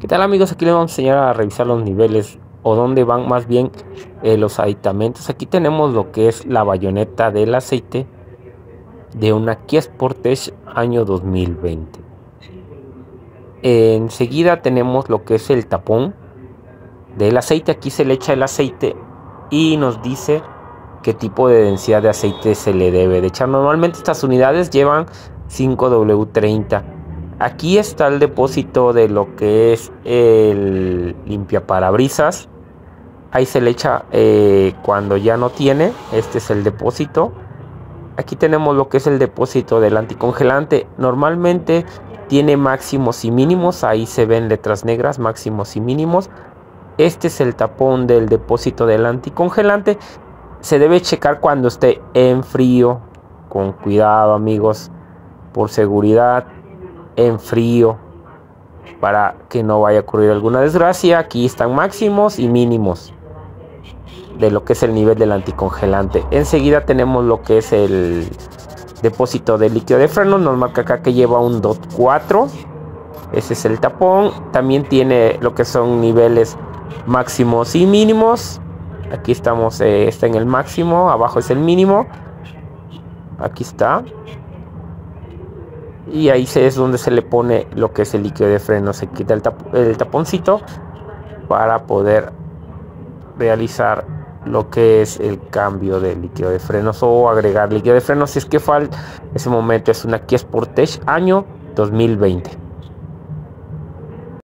¿Qué tal amigos? Aquí les vamos a enseñar a revisar los niveles o dónde van más bien eh, los aditamentos. Aquí tenemos lo que es la bayoneta del aceite de una Kia Sportage año 2020. Enseguida tenemos lo que es el tapón del aceite. Aquí se le echa el aceite y nos dice qué tipo de densidad de aceite se le debe de echar. Normalmente estas unidades llevan 5W30 Aquí está el depósito de lo que es el limpia parabrisas. Ahí se le echa eh, cuando ya no tiene. Este es el depósito. Aquí tenemos lo que es el depósito del anticongelante. Normalmente tiene máximos y mínimos. Ahí se ven letras negras, máximos y mínimos. Este es el tapón del depósito del anticongelante. Se debe checar cuando esté en frío. Con cuidado amigos. Por seguridad en frío para que no vaya a ocurrir alguna desgracia. Aquí están máximos y mínimos de lo que es el nivel del anticongelante. Enseguida tenemos lo que es el depósito de líquido de freno. Nos marca acá que lleva un DOT 4. Ese es el tapón. También tiene lo que son niveles máximos y mínimos. Aquí estamos, eh, está en el máximo, abajo es el mínimo. Aquí está y ahí es donde se le pone lo que es el líquido de freno. Se quita el, el taponcito para poder realizar lo que es el cambio de líquido de frenos o agregar líquido de frenos. Si es que falta ese momento es una Kia Sportage año 2020